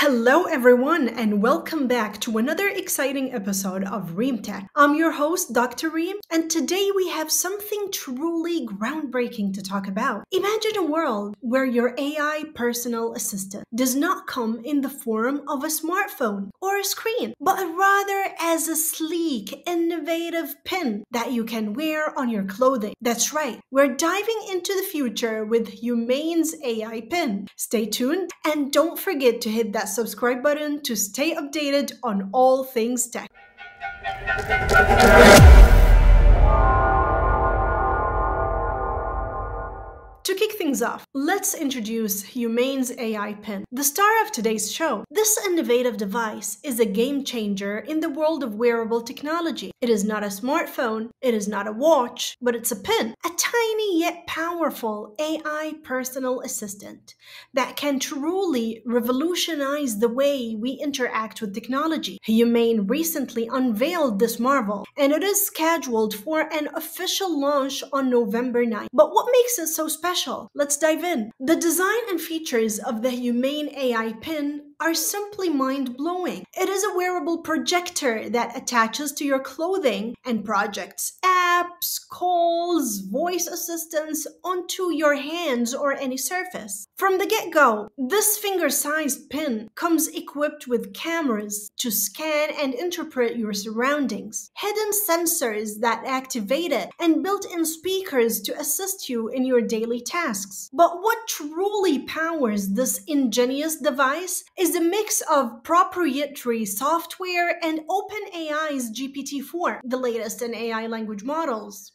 Hello, everyone, and welcome back to another exciting episode of Reem Tech. I'm your host, Dr. Reem, and today we have something truly groundbreaking to talk about. Imagine a world where your AI personal assistant does not come in the form of a smartphone or a screen, but rather as a sleek, innovative pin that you can wear on your clothing. That's right, we're diving into the future with Humane's AI pin. Stay tuned and don't forget to hit that subscribe button to stay updated on all things tech. Things off, let's introduce Humane's AI Pin, the star of today's show. This innovative device is a game changer in the world of wearable technology. It is not a smartphone, it is not a watch, but it's a pin, a tiny yet powerful AI personal assistant that can truly revolutionize the way we interact with technology. Humane recently unveiled this marvel, and it is scheduled for an official launch on November 9. But what makes it so special? Let's dive in. The design and features of the Humane AI pin are simply mind blowing. It is a wearable projector that attaches to your clothing and projects apps, calls, voice assistants onto your hands or any surface. From the get go, this finger sized pin comes equipped with cameras to scan and interpret your surroundings, hidden sensors that activate it, and built in speakers to assist you in your daily tasks. But what truly powers this ingenious device is is a mix of proprietary software and OpenAI's GPT-4, the latest in AI language models.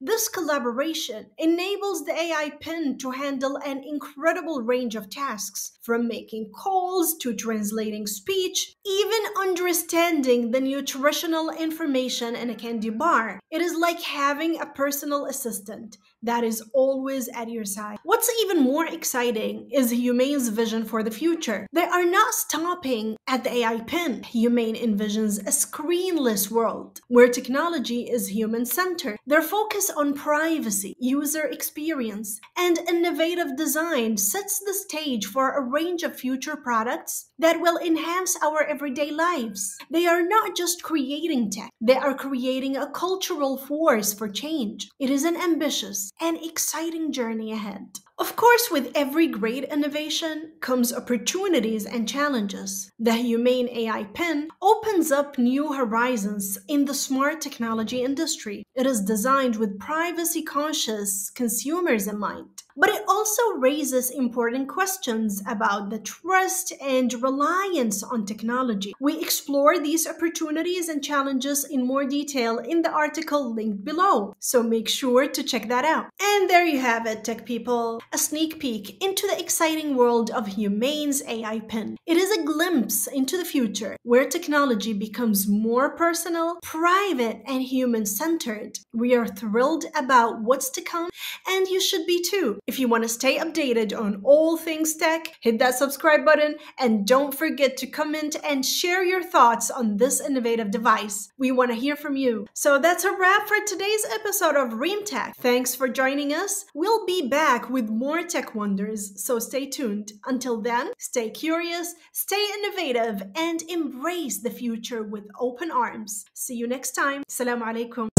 This collaboration enables the AI pin to handle an incredible range of tasks, from making calls to translating speech, even understanding the nutritional information in a candy bar. It is like having a personal assistant that is always at your side. What's even more exciting is Humane's vision for the future. They are not stopping at the AI pin. Humane envisions a screenless world where technology is human centered. Their focus on privacy, user experience, and innovative design sets the stage for a range of future products that will enhance our everyday lives. They are not just creating tech, they are creating a cultural force for change. It is an ambitious, an exciting journey ahead. Of course, with every great innovation comes opportunities and challenges. The Humane AI Pin opens up new horizons in the smart technology industry. It is designed with privacy conscious consumers in mind but it also raises important questions about the trust and reliance on technology. We explore these opportunities and challenges in more detail in the article linked below, so make sure to check that out. And there you have it, tech people a sneak peek into the exciting world of Humane's AI Pin. It is a glimpse into the future where technology becomes more personal, private, and human centered. We are thrilled about what's to come, and you should be too. If you want to stay updated on all things tech, hit that subscribe button and don't forget to comment and share your thoughts on this innovative device. We want to hear from you. So that's a wrap for today's episode of Reem Tech. Thanks for joining us. We'll be back with more tech wonders, so stay tuned. Until then, stay curious, stay innovative, and embrace the future with open arms. See you next time. Assalamu alaikum.